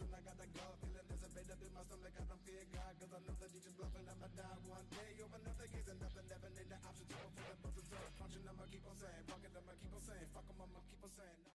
So I got the gut feeling there's a bit up in my stomach. I don't fear God, cause I know that you just bluffing. I'ma die one day. Over nothing isn't nothing, never need the option to for the brothers. Punching, I'ma keep on saying. Walking, I'ma keep on saying. Fuck them, I'ma keep on saying.